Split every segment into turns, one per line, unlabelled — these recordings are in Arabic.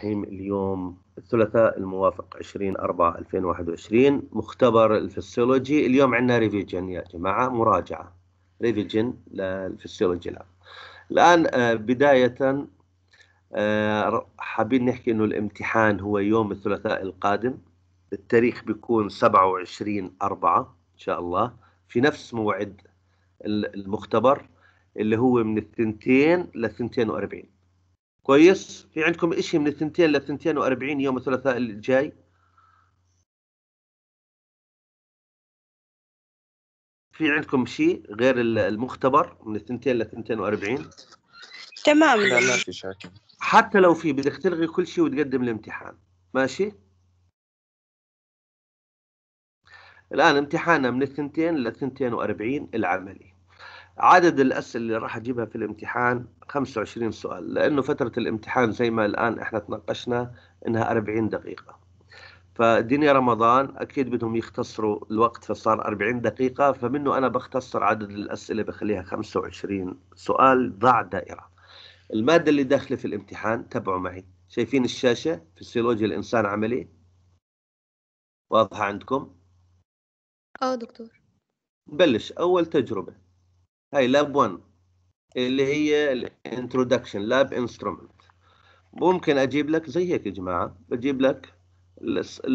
الرحيم اليوم الثلاثاء الموافق 20 4 2021 مختبر الفسيولوجي. اليوم عندنا revision يا جماعة مراجعة. revision للفسيولوجي الآن. الآن آه، بداية آه، حابين نحكي إنه الامتحان هو يوم الثلاثاء القادم. التاريخ بيكون 27 4 إن شاء الله. في نفس موعد المختبر اللي هو من الثنتين لثنتين وأربعين. كويس. في عندكم إشي من الثنتين لثنتين وأربعين يوم الثلاثاء الجاي؟ في عندكم شيء غير المختبر من الثنتين لثنتين وأربعين؟
تمام.
لا ما في شك.
حتى لو في بدك تلغي كل شيء وتقدم الامتحان. ماشي؟ الآن امتحاننا من الثنتين للثنتين وأربعين العملي. عدد الأسئلة اللي راح أجيبها في الامتحان 25 سؤال لأنه فترة الامتحان زي ما الآن إحنا تناقشنا إنها 40 دقيقة. فدنيا رمضان أكيد بدهم يختصروا الوقت فصار 40 دقيقة فمنه أنا بختصر عدد الأسئلة بخليها 25 سؤال ضع دائرة. المادة اللي داخلة في الامتحان تابعوا معي. شايفين الشاشة فسيولوجيا الإنسان عملي؟ واضحة عندكم؟
آه دكتور.
نبلش أول تجربة. هاي lab 1 اللي هي ال introduction lab instrument ممكن أجيب لك زي هيك يا جماعة بجيب لك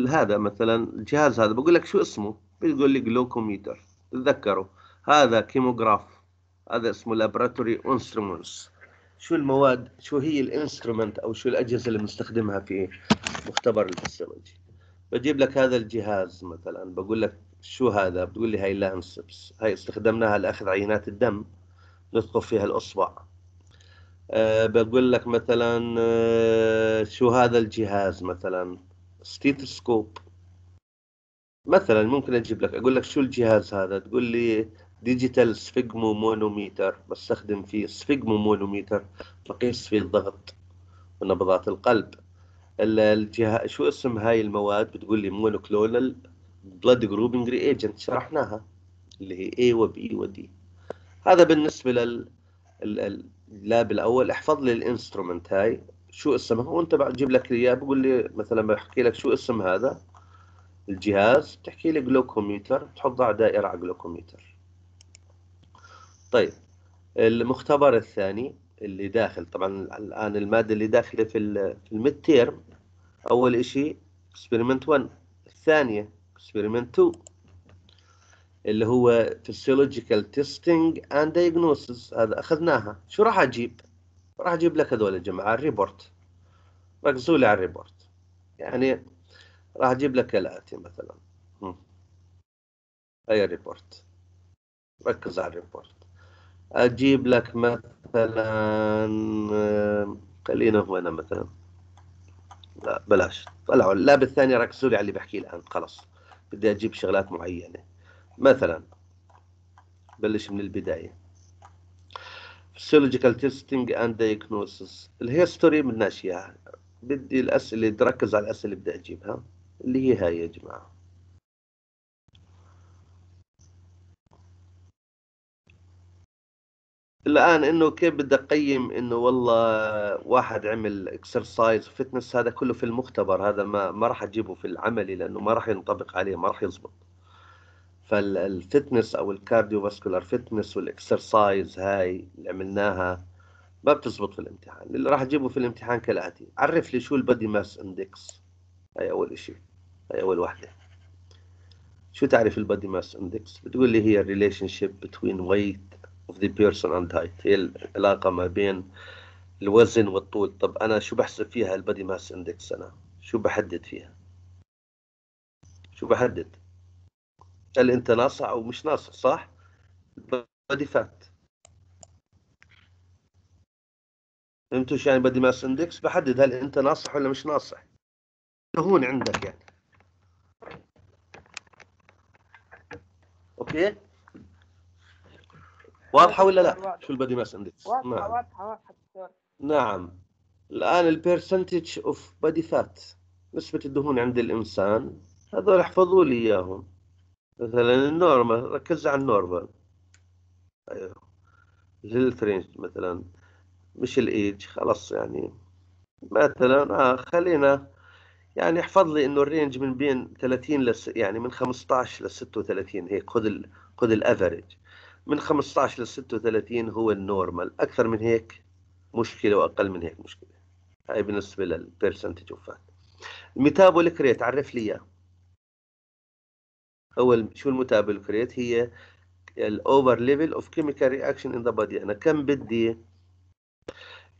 هذا مثلا الجهاز هذا بقول لك شو اسمه؟ بتقول لي glucometer تذكروا هذا kymograph هذا اسمه laboratory instruments شو المواد؟ شو هي ال instrument أو شو الأجهزة اللي بنستخدمها في مختبر الفسيولوجي بجيب لك هذا الجهاز مثلا بقول لك شو هذا؟ بتقول لي هاي lancets هاي استخدمناها لأخذ عينات الدم نثقب فيها الأصبع. أه بقول لك مثلا أه شو هذا الجهاز مثلا؟ stethoscope. مثلا ممكن أجيب لك أقول لك شو الجهاز هذا؟ تقول لي digital sphygmomanometer. بستخدم فيه sphygmomanometer بقيس فيه الضغط ونبضات القلب. الجهاز شو اسم هاي المواد؟ بتقول لي monoclonal blood grouping reagent شرحناها اللي هي A و B و D. هذا بالنسبة لل ال lab الأول. احفظ لي ال instrument هاي. شو اسمها؟ وانت بجيب لك اياه بقول لي مثلا بحكي لك شو اسم هذا. الجهاز بتحكي لي glucometer تحط دائرة على glucometer طيب المختبر الثاني اللي داخل. طبعا الآن المادة اللي داخلة في في ال midterm أول إشي experiment 1 الثانية experiment 2 اللي هو physiological testing and diagnosis. هذا أخذناها. شو راح أجيب؟ راح أجيب لك هذول يا جماعة ال report. ركزوا لي على ال report. يعني راح أجيب لك الآتي مثلا. هاي ال report ركز على ال report. أجيب لك مثلا خلينا هنا مثلا. لا بلاش. طلعوا. ال lab الثاني ركزوا لي على اللي بحكيه الآن. خلاص. بدي أجيب شغلات معينة. مثلا بلش من البداية. Physiological testing and diagnosis. ال history بدناش اياها بدي الأسئلة أركز على الأسئلة اللي بدي أجيبها. اللي هي هاي يا جماعة. الآن إنه كيف بدي أقيم إنه والله واحد عمل exercise و fitness هذا كله في المختبر هذا ما ما راح أجيبه في العملي لأنه ما راح ينطبق عليه ما راح يزبط. فال fitness أو ال cardiovascular fitness وال exercise هاي اللي عملناها ما بتزبط في الامتحان. اللي راح أجيبه في الامتحان كالآتي. عرف لي شو ال body mass index؟ هاي أول إشي. هاي أول وحده شو تعرف ال body mass index؟ بتقول لي هي ال relationship between weight of the person and height هي العلاقة ما بين الوزن والطول. طب أنا شو بحسب فيها ال body mass index أنا؟ شو بحدد فيها؟ شو بحدد؟ هل أنت ناصح أو مش ناصح صح؟ body fat. فهمتوا شو يعني body mass index؟ بحدد هل أنت ناصح ولا مش ناصح. هون عندك يعني. okay؟ واضحة ولا لا؟ شو ال body mass
index واضحة نعم. واضحة واضحة دكتور.
نعم. الآن ال percentage of body fat نسبة الدهون عند الإنسان هذول احفظوا لي إياهم. مثلا ال normal ركز على ال normal. أيوه. ال health range مثلا مش الايج خلاص يعني. مثلا آه خلينا يعني احفظ لي إنه ال range من بين 30 less يعني من 15 ل 36 هيك خذ ال... خذ ال average من 15 ل 36 هو ال normal. أكثر من هيك مشكلة وأقل من هيك مشكلة. هاي بالنسبة لل percentage of fat ال metabolic rate عرف لي إياه. أول شو ال metabolic rate هي ال overall level of chemical reaction in the body أنا كم بدي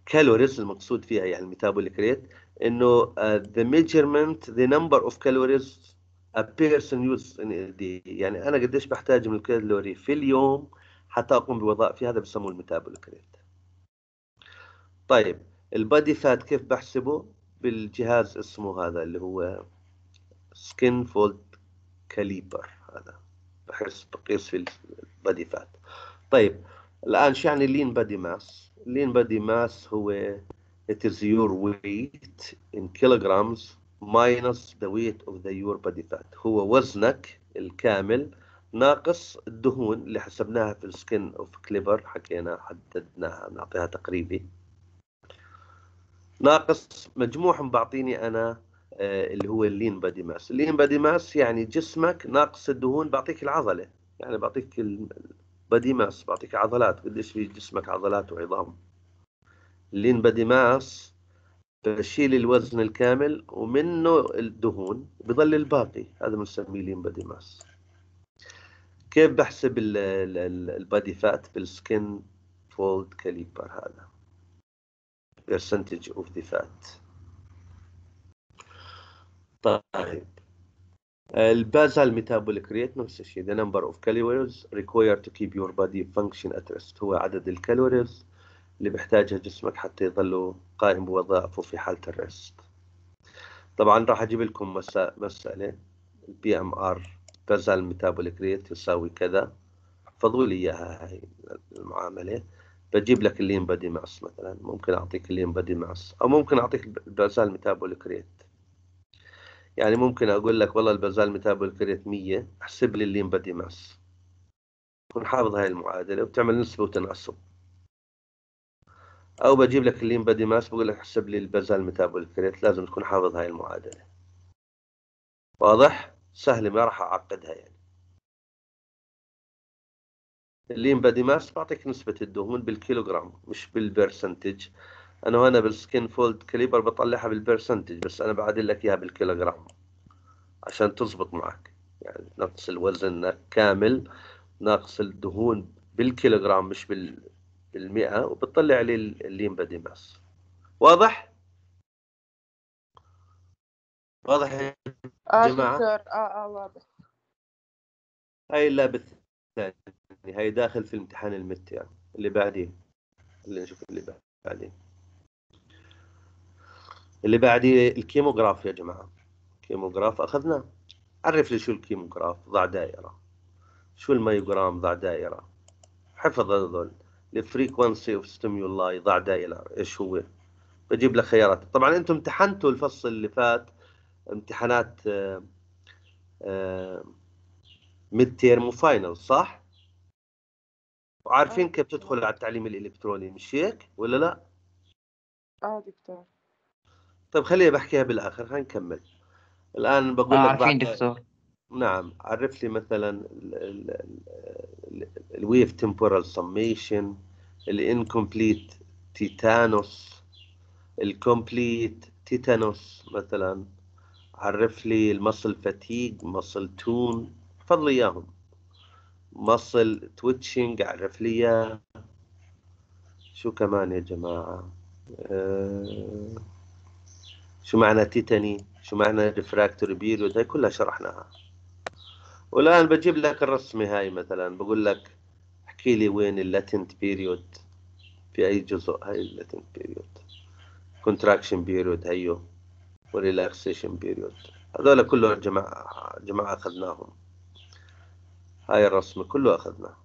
calories المقصود فيها يعني ال metabolic rate إنه uh, the measurement the number of calories in a day يعني أنا قديش بحتاج من الكالوري في اليوم حتى أقوم بوظائفي هذا بسموه ال metabolic rate طيب ال body fat كيف بحسبه؟ بالجهاز اسمه هذا اللي هو skin fold caliper هذا. بحس بقيس في ال body fat. طيب الآن شو يعني lean body mass؟ lean body mass هو it is your weight in kilograms minus the weight of the your body fat. هو وزنك الكامل ناقص الدهون اللي حسبناها في ال skin fold caliper حكينا حددناها نعطيها تقريبي. ناقص مجموعهم بعطيني أنا آه اللي هو ال lean body mass. ال lean body mass يعني جسمك ناقص الدهون بعطيك العضلة. يعني بعطيك ال body mass بعطيك عضلات. قديش في جسمك عضلات وعظام. ال lean body mass بشيل الوزن الكامل ومنه الدهون بضل الباقي. هذا بنسميه lean body mass. كيف بحسب ال body fat بال skin؟ fold caliper هذا. percentage of the fat. طيب. ال basal metabolic rate نفس الشيء. the number of calories required to keep your body function at rest. هو عدد ال calories اللي بيحتاجها جسمك حتى يظل قائم بوظائفه في حالة ال rest. طبعا راح أجيب لكم مسألة ال BMR basal metabolic rate يساوي كذا. احفظوا لي إياها هاي المعادلة. بجيب لك ال lean body mass مثلا. ممكن أعطيك ال lean body mass. أو ممكن أعطيك ال basal metabolic rate يعني ممكن أقول لك والله ال basal metabolic rate 100 احسب لي ال lean body mass. تكون حافظ هاي المعادلة وبتعمل نسبة وتناسب. أو بجيب لك ال lean body mass بقول لك احسب لي ال basal metabolic rate لازم تكون حافظ هاي المعادلة. واضح؟ سهلة ما راح أعقدها يعني. ال lean body mass بعطيك نسبة الدهون بالكيلوغرام مش بال percentage أنا هنا بال skin fold caliper بطلعها بال percentage بس أنا بعدل لك إياها بالكيلوغرام. عشان تزبط معك. يعني نقص الوزن كامل ناقص الدهون بالكيلوغرام مش بال بالمئة وبتطلع لي ال lean body mass واضح؟ واضح يا جماعة؟
آه آه واضح.
هاي اللعبة الثانية. هاي داخل في الامتحان المت يعني اللي بعديه اللي نشوف اللي بعديه اللي بعديه ال kymograph يا جماعة. kymograph أخذناه. عرف لي شو ال kymograph؟ ضع دائرة. شو ال myogram ضع دائرة؟ حفظ هذول. ال frequency of stimuli ضع دائرة. إيش هو؟ بجيب لك خيارات. طبعا أنتم امتحنتوا الفصل اللي فات امتحانات آه آه midterm و final صح؟ وعارفين كيف تدخل على التعليم الإلكتروني مش هيك ولا لا؟
آه دكتور.
طيب خليني بحكيها بالآخر خلينا نكمل. الآن بقول
آه
لك
عارفين
بعد-
دكتور.
نعم عرف لي مثلا ال wave temporal summation ال incomplete tetanus ال complete tetanus مثلا عرف لي ال muscle fatigue muscle tone لي إياهم. muscle twitching عرف لي إياه. شو كمان يا جماعة؟ آه، شو معنى tetany شو معنى refractory period هاي كلها شرحناها. والآن بجيب لك الرسمة هاي مثلا. بقول لك احكي لي وين ال latent period في أي جزء هاي ال latent period contraction period هيو. و relaxation period هذول كلهم جماعة جماعة أخذناهم. هاي الرسمة كله أخذناه.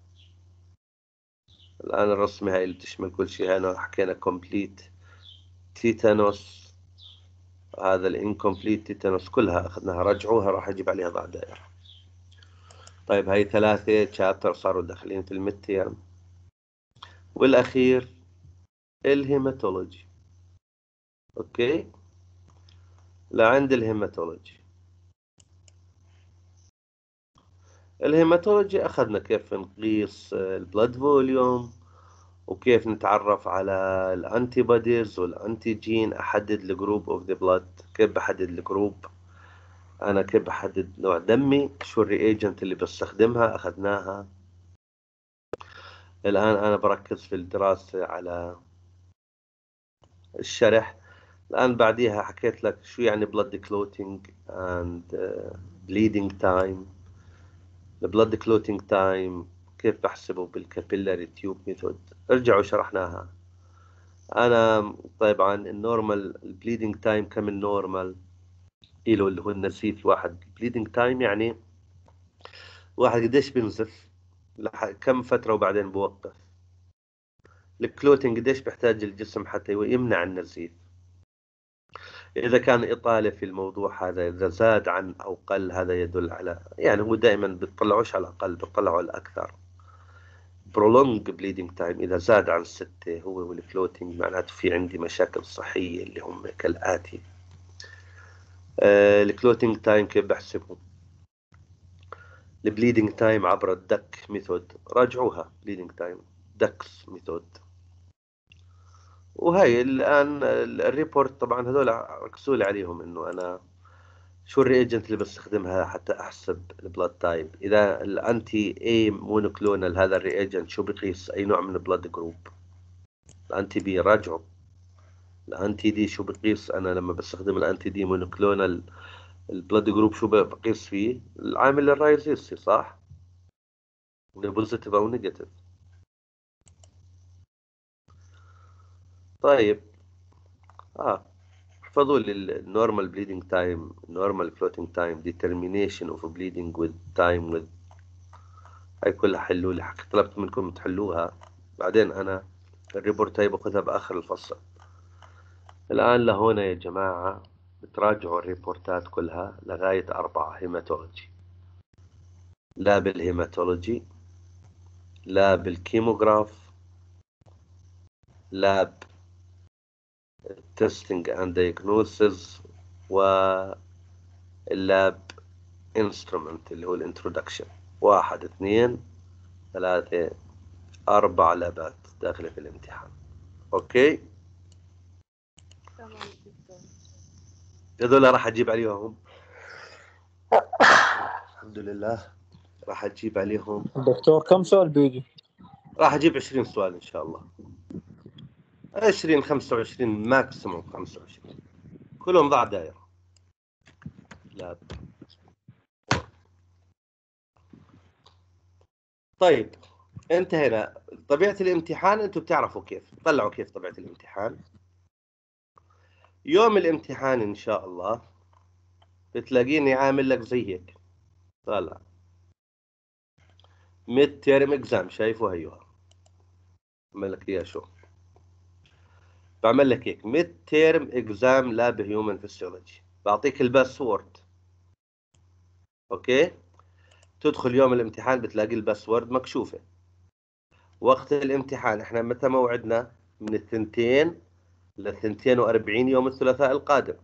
الآن الرسمة هاي اللي بتشمل كل شيء. هنا حكينا complete tetanus هذا ال incomplete tetanus كلها أخذناها. رجعوها راح أجيب عليها ضع دائرة. طيب هاي ثلاثة chapter صاروا داخلين في ال midterm والأخير ال hematology. okay؟ لعند ال hematology. ال hematology أخذنا كيف نقيس ال blood volume وكيف نتعرف على ال antibodies وال antigen أحدد ال group of the blood كيف بحدد ال group أنا كيف بحدد نوع دمي؟ شو ال reagent اللي بستخدمها؟ أخذناها. الآن أنا بركز في الدراسة على الشرح. الآن بعديها حكيت لك شو يعني clotting and uh, bleeding time. ال blood clotting time كيف بحسبه بال capillary tube method ارجعوا شرحناها. أنا طبعا ال normal ال bleeding time كم ال normal إله اللي هو النزيف الواحد ال bleeding time يعني واحد قديش بينزف؟ كم فترة وبعدين بوقف؟ ال clotting قديش بيحتاج الجسم حتى يمنع النزيف إذا كان إطالة في الموضوع هذا إذا زاد عن أو قل هذا يدل على يعني هو دائما بتطلعوش على الأقل بتطلعوا على الأكثر. prolonged bleeding time إذا زاد عن ستة هو وال clotting معناته في عندي مشاكل صحية اللي هم كالآتي. ال clotting time كيف بحسبه؟ ال bleeding time عبر ال Duke method. راجعوها bleeding time Duke's method. وهي الآن ال report طبعا هذول ركزوا لي عليهم إنه أنا شو ال reagent اللي بستخدمها حتى أحسب ال blood type إذا ال anti A monoclonal هذا ال reagent شو بقيس؟ أي نوع من ال blood group ال anti B راجعوا ال anti D شو بقيس؟ أنا لما بستخدم ال anti D monoclonal ال blood group شو بقيس فيه؟ العامل الرايزيسي صح؟ positive أو negative طيب. آه. احفظوا لي ال normal bleeding time normal clotting time determination of bleeding with time with هاي كلها حلوا لي. طلبت منكم تحلوها. بعدين أنا ال report هاي باخذها بآخر الفصل. الآن لهنا يا جماعة بتراجعوا ال reportات كلها لغاية أربعة hematology. لا بال hematology لا بال kymograph lab testing and diagnosis وال lab instrument اللي هو ال introduction واحد اثنين ثلاثة أربع labات داخلة في الامتحان. أوكي؟ هذول راح أجيب عليهم. الحمد لله. راح أجيب عليهم.
دكتور كم سؤال بيجي؟
راح أجيب 20 سؤال إن شاء الله. 20 25 maximum 25 كلهم ضع دائره لا. طيب انتهينا. طبيعة الامتحان أنتم بتعرفوا كيف. طلعوا كيف طبيعة الامتحان. يوم الامتحان إن شاء الله بتلاقيني عامل لك زي هيك طالع ميد تيرم اكزام شايفه؟ هيوها عمل لك إياه شو؟ بعمل لك هيك. midterm exam lab human physiology بعطيك ال password. أوكي؟ تدخل يوم الامتحان بتلاقي ال password مكشوفة. وقت الامتحان إحنا متى موعدنا؟ من الثنتين للثنتين وأربعين يوم الثلاثاء القادم.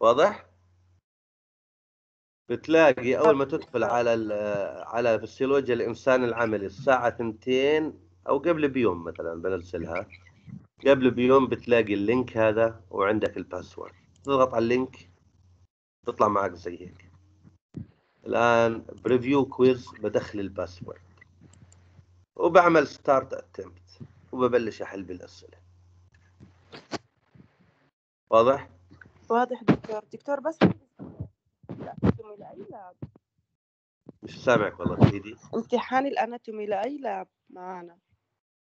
واضح؟ بتلاقي أول ما تدخل على على فسيولوجيا الإنسان العملي الساعة 2 أو قبل بيوم مثلا بنزلها قبل بيوم بتلاقي ال link هذا وعندك ال password. تضغط على ال link تطلع معك زي هيك. الآن preview quiz بدخل ال password. وبعمل start attempt وببلش أحل بالأسئلة. واضح؟
واضح دكتور. دكتور بس ال anatomy لأي lab؟
مش سامعك والله تهيدي
امتحان الأناتومي لأي لاب معنا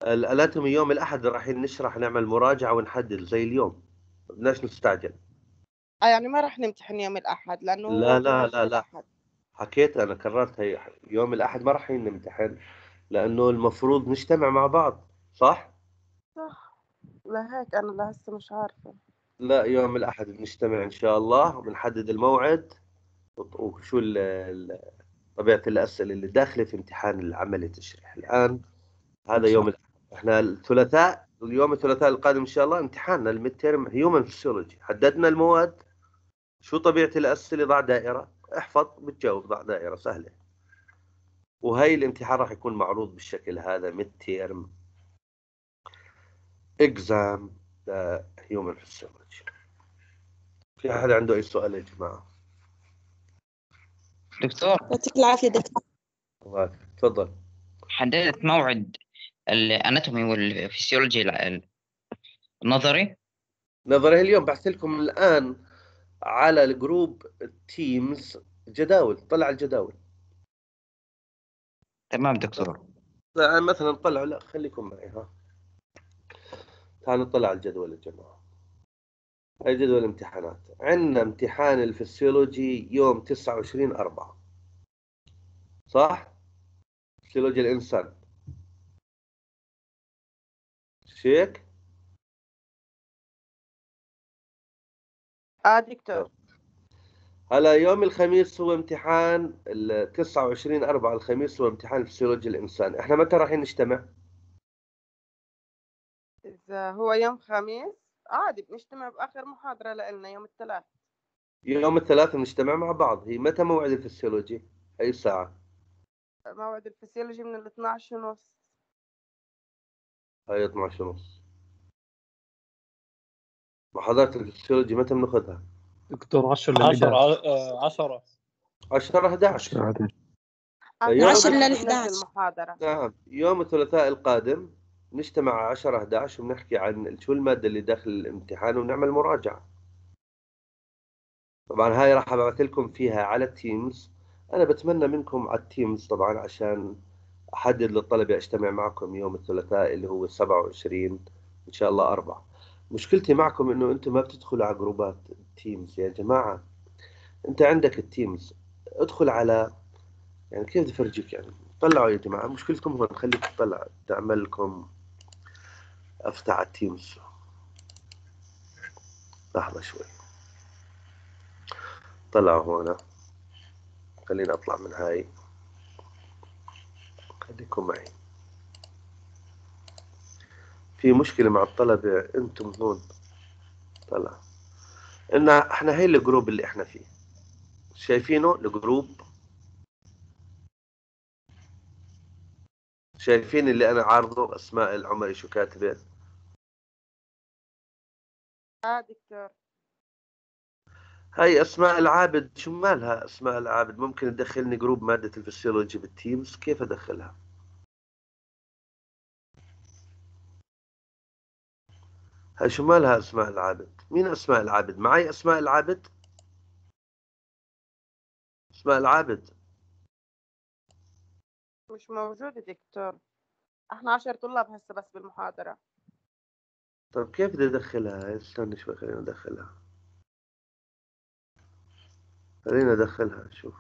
الأناتومي يوم الأحد رايحين نشرح نعمل مراجعة ونحدد زي اليوم. بدناش نستعجل.
آه يعني ما راح نمتحن يوم الأحد لأنه
لا لا لا لا.
الأحد.
حكيت أنا كررت هي يوم الأحد ما رايحين نمتحن لأنه المفروض نجتمع مع بعض صح؟
صح. لهيك أنا لهسه مش عارفة.
لا يوم الأحد بنجتمع إن شاء الله وبنحدد الموعد وشو طبيعة الأسئلة اللي داخلة في امتحان العملي تشريح الآن هذا يوم الأحد. إحنا الثلاثاء اليوم الثلاثاء القادم إن شاء الله امتحاننا ال midterm human physiology حددنا المواد شو طبيعة الأسئلة؟ ضع دائرة. احفظ بتجاوب. ضع دائرة. سهلة. وهي الامتحان راح يكون معروض بالشكل هذا midterm exam human physiology في أحد عنده أي سؤال يا جماعة؟
دكتور.
يعطيك العافية دكتور.
الله تفضل.
حددت موعد ال anatomy والفسيولوجي النظري
نظري. اليوم بعثت لكم الآن على الجروب Teams جداول طلع الجداول.
تمام دكتور.
لا، مثلا طلعوا لا خليكم معي ها. نطلع على الجدول يا جماعة. هاي جدول الامتحانات عندنا امتحان الفسيولوجي يوم 29 4 صح؟ فسيولوجي الإنسان. check؟
آه دكتور.
هلا يوم الخميس هو امتحان ال 29 4 الخميس هو امتحان فسيولوجي الإنسان. إحنا متى رايحين نجتمع؟
هو يوم خميس؟ عادي بنجتمع بآخر محاضرة لنا يوم الثلاث.
يوم الثلاثاء بنجتمع مع بعض. هي متى موعد الفسيولوجي؟ أي ساعة؟
موعد الفسيولوجي من ال 12 ونص.
هاي 12 ونص. محاضرات الفسيولوجي متى بناخذها؟
دكتور 10 ل
10
11
10
10 11
عشرة
عشر.
لل
لل
11
11.
المحاضرة
نعم يوم الثلاثاء القادم. نجتمع 10 11 وبنحكي عن شو المادة اللي داخل الامتحان ونعمل مراجعة. طبعا هاي راح أبعث لكم فيها على ال Teams أنا بتمنى منكم على ال Teams طبعا عشان أحدد للطلبة أجتمع معكم يوم الثلاثاء اللي هو 27 إن شاء الله أربعة. مشكلتي معكم إنه أنتم ما بتدخلوا على جروبات ال Teams يا جماعة. أنت عندك ال Teams ادخل على يعني كيف بدي أفرجيك يعني؟ طلعوا يا جماعة. مشكلتكم هون خليك تطلع تعمل لكم أفتح ال Teams لحظة شوي. طلعوا هون. خليني أطلع من هاي. خليكم معي. في مشكلة مع الطلبة أنتم هون. طلع. إن إحنا هي ال group اللي إحنا فيه. شايفينه؟ ال group. شايفين اللي أنا عارضه؟ أسماء العمري شو كاتبة؟
آه دكتور.
هاي أسماء العابد شو مالها أسماء العابد؟ ممكن تدخلني group مادة الفسيولوجي بال Teams كيف أدخلها؟ هاي شو مالها أسماء العابد؟ مين أسماء العابد؟ معي أسماء العابد؟ أسماء العابد.
مش موجودة دكتور. إحنا 10 طلاب هسه بس بالمحاضرة.
طيب كيف بدي أدخلها؟ استنى شوي خلينا ندخلها خلينا ندخلها شوف.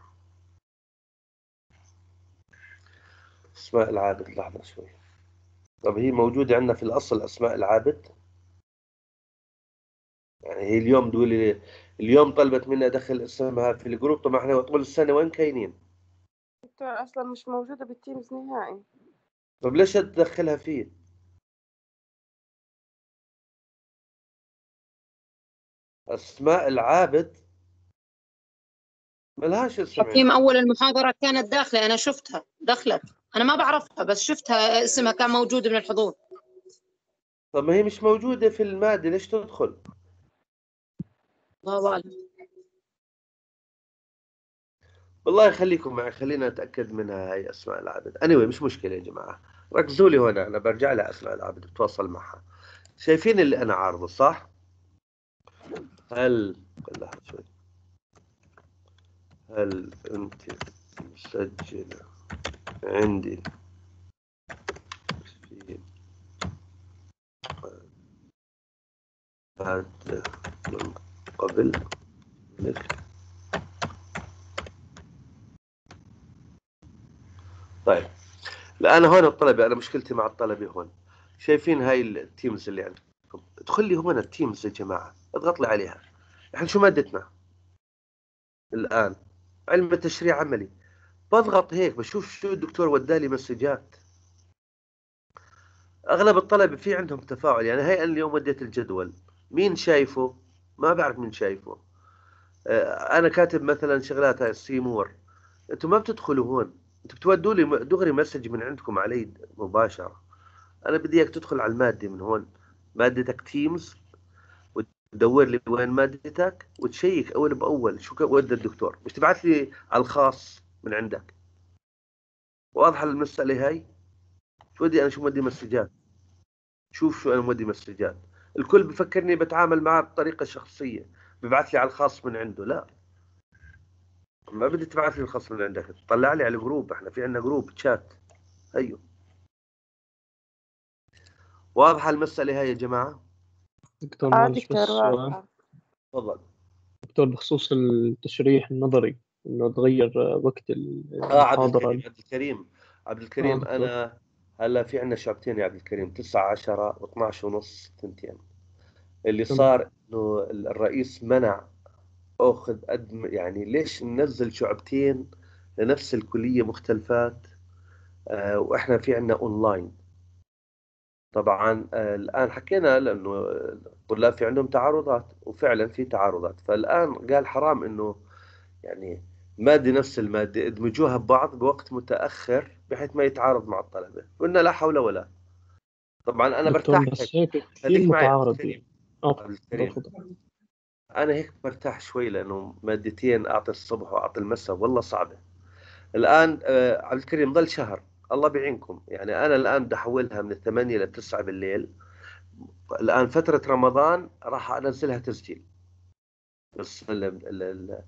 أسماء العابد لحظة شوي. طب هي موجودة عندنا في الأصل أسماء العابد؟ يعني هي اليوم تقولي اليوم طلبت مني أدخل اسمها في ال group. طب ما إحنا طول السنة وين كاينين؟
دكتور أصلا مش موجودة بال Teams نهائي.
طب ليش تدخلها فيه؟ أسماء العابد ملهاش اسم
حكيم أول المحاضرة كانت داخلة أنا شفتها دخلت أنا ما بعرفها بس شفتها اسمها كان موجود من الحضور.
طب ما هي مش موجودة في المادة ليش تدخل؟
الله أعلم.
والله خليكم معي خلينا نتأكد منها هاي أسماء العابد. Anyway مش مشكلة يا جماعة. ركزوا لي هنا أنا برجع لها أسماء العابد بتواصل معها. شايفين اللي أنا عارضه صح؟ هل لحظة شوي. هل أنت مسجلة؟ عندي. في بعد من قبل لك طيب. الآن هون الطلبة أنا مشكلتي مع الطلبة هون. شايفين هاي ال Teams اللي عندكم؟ ادخل لي هون ال Teams يا جماعة اضغط لي عليها. إحنا شو مادتنا؟ الآن علم التشريح عملي. بضغط هيك بشوف شو الدكتور ودالي مسجات. أغلب الطلبه في عندهم تفاعل يعني هي أنا اليوم وديت الجدول. مين شايفه؟ ما بعرف مين شايفه. آه، أنا كاتب مثلا شغلات هاي see more أنتم ما بتدخلوا هون. أنتم بتودوا لي دغري message من عندكم علي مباشرة. أنا بدي إياك تدخل على المادة من هون. مادتك Teams وتدور لي وين مادتك وتشيك أول بأول شو ودى الدكتور. مش تبعث لي على الخاص من عندك. واضحة المسألة هاي؟ شو بدي أنا؟ شو مودي مسجات؟ شوف شو أنا مودي مسجات. الكل بفكرني بتعامل معه بطريقة شخصية. ببعث لي على الخاص من عنده. لا. ما بدي تبعث لي الخاص من عندك. طلع لي على ال group إحنا في عندنا group chat أيوه. واضحة المسألة هاي يا جماعة؟
دكتور بس
دكتور واضحة.
تفضل.
دكتور بخصوص التشريح النظري إنه تغير وقت
آه عبد
المحاضرة.
الكريم عبد الكريم. عبد الكريم
دكتور.
أنا هلأ في عندنا شعبتين يا عبد الكريم 9 10 و12 ونص تنتين. اللي
تمام.
صار إنه الرئيس منع أخذ قد يعني ليش ننزل شعبتين لنفس الكلية مختلفات؟ آه وإحنا في عندنا اونلاين طبعا آه الآن حكينا لأنه الطلاب في عندهم تعارضات وفعلا في تعارضات فالآن قال حرام إنه يعني مادة نفس المادة ادمجوها ببعض بوقت متأخر بحيث ما يتعارض مع الطلبة. قلنا لا حول ولا. طبعا
دكتور
برتاح هيك خليك معي أنا هيك برتاح شوي لأنه مادتين أعطي الصبح وأعطي المساء والله صعبة. الآن آه، عبد الكريم ضل شهر. الله بيعينكم. يعني أنا الآن بدي أحولها من الثمانية للتسعة بالليل. الآن فترة رمضان راح أنزلها تسجيل. بس ال- ال- ال-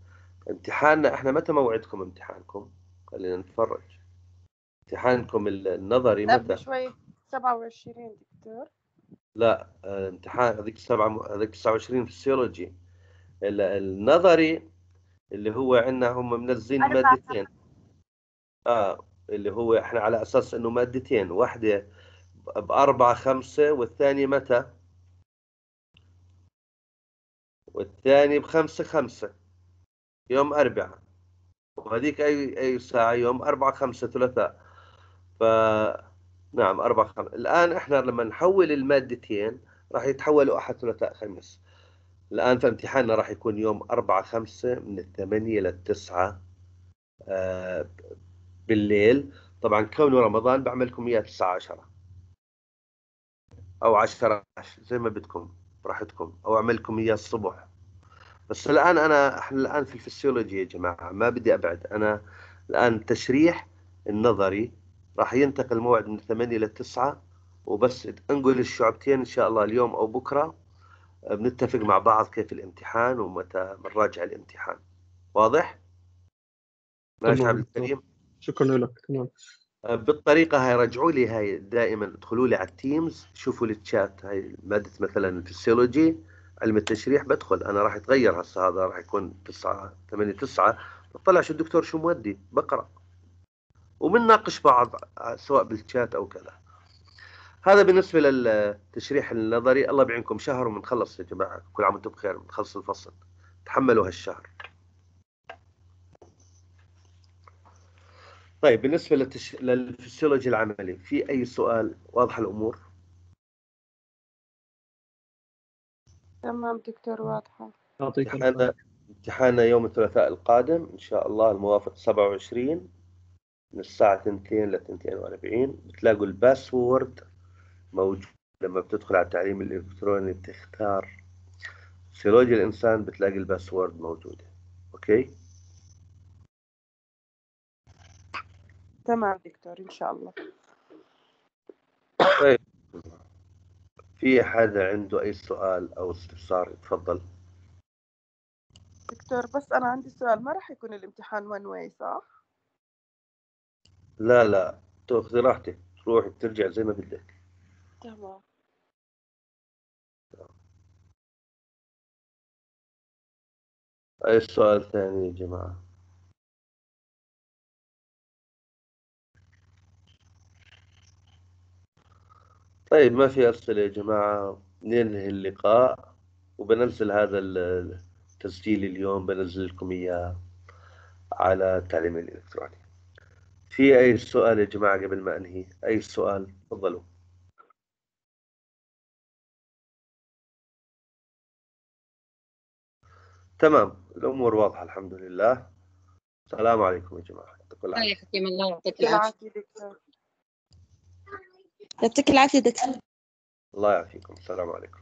امتحاننا إحنا متى موعدكم امتحانكم؟ خلينا نتفرج. امتحانكم ال- النظري
قبل
متى؟
شوي 27 دكتور.
لا امتحان هذيك سبعة هذيك 29 فسيولوجي ال- النظري اللي هو عندنا هم منزلين. مادتين. آه. اللي هو إحنا على أساس إنه مادتين واحدة بأربعة خمسة والثانية متى؟ والثاني بخمسة خمسة يوم أربعة. وهذيك أي أي ساعة؟ يوم أربعة خمسة ثلاثاء ف نعم أربعة خمسة الآن إحنا لما نحول المادتين راح يتحولوا أحد ثلاثاء خميس الآن فامتحاننا راح يكون يوم أربعة خمسة من الثمانية للتسعة بالليل. طبعا كونه رمضان بعملكم تسعة عشرة. أو عشرة عشر زي ما بدكم براحتكم. أو أعملكم إياه الصبح. بس الآن أنا إحنا الآن في الفسيولوجي يا جماعة ما بدي أبعد. أنا الآن التشريح النظري. راح ينتقل الموعد من 8 ل 9 وبس انقل الشعبتين إن شاء الله اليوم أو بكرة. آه، بنتفق مع بعض كيف الامتحان ومتى بنراجع الامتحان. واضح؟ ماشي عبد. الكريم؟
شكرا لك. تمام
آه، بالطريقة هاي رجعوا لي هاي دائما ادخلوا لي على ال Teams شوفوا التشات هاي مادة مثلا الفسيولوجي علم التشريح بدخل. أنا راح يتغير هسه هذا راح يكون 9 8 9 بطلع شو الدكتور؟ شو مودي؟ بقرأ. وبنناقش بعض آه، سواء بالتشات أو كذا. هذا بالنسبة للتشريح النظري. الله بيعينكم شهر وبنخلص يا جماعة. كل عام وأنتم بخير. بنخلص الفصل. تحملوا هالشهر. طيب بالنسبة للتش... للفسيولوجي العملي في أي سؤال واضحة الأمور؟
تمام دكتور واضحة.
يعطيك العافية.
امتحاننا امتحاننا يوم الثلاثاء القادم إن شاء الله الموافق 27 من الساعة 2 ل 42 بتلاقوا ال password موجود لما بتدخل على التعليم الإلكتروني بتختار. فسيولوجيا الإنسان بتلاقي ال password موجودة. okay؟
تمام دكتور إن شاء الله.
طيب. في حدا عنده أي سؤال أو استفسار؟ تفضل.
دكتور بس أنا عندي سؤال ما راح يكون الامتحان وان واي صح؟
لا لا. تاخذي راحتك. تروحي بترجع زي ما بدك.
تمام.
أي السؤال ثاني يا جماعة؟ طيب ما في أرسل يا جماعة ننهي اللقاء وبنزل هذا التسجيل اليوم بنزل لكم إياه على التعليم الإلكتروني. في أي سؤال يا جماعة قبل ما أنهي؟ أي سؤال؟ تفضلوا. تمام الأمور واضحة الحمد لله. السلام عليكم يا جماعة يعطيكم
العافية. الله يعطيك
العافية.
يعطيك العافية دكتور.
الله يعافيكم. السلام عليكم.